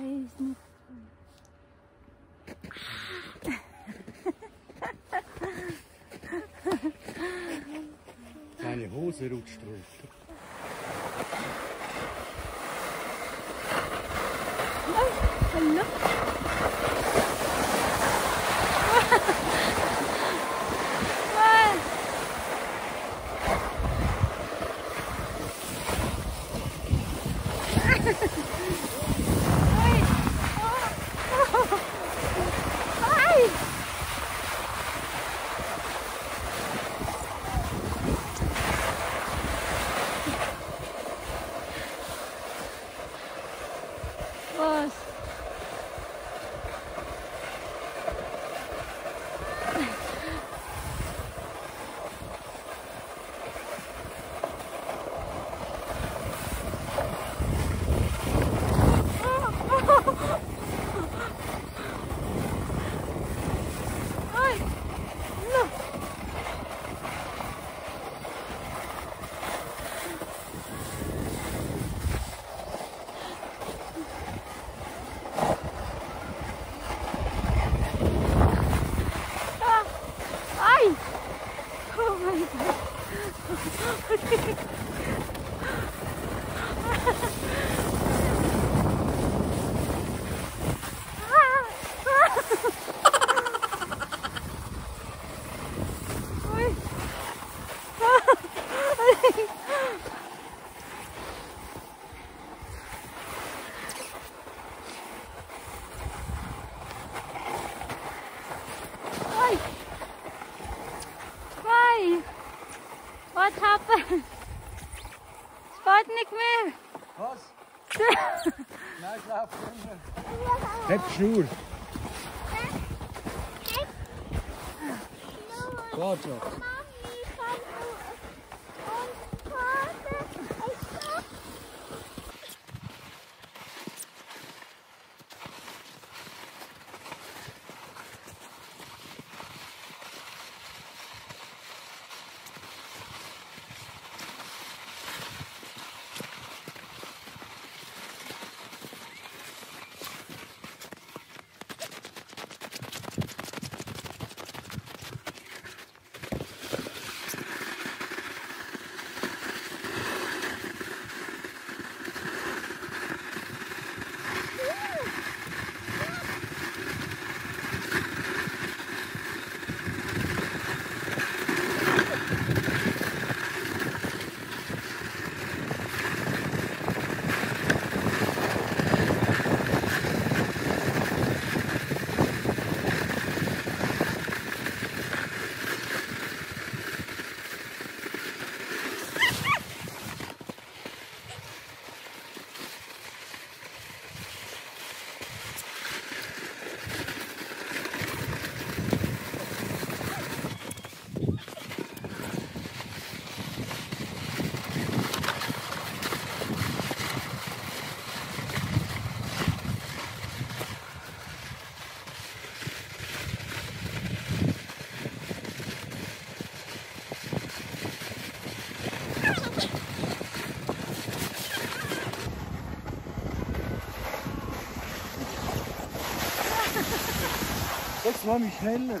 weiß nicht. Seine Hose rutscht runter. Hallo? What happened? Es geht nicht mehr. Was? Nein, ich laufe runter. Heb die Schnur. Geht schon. Jetzt war mich schneller.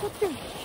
こって。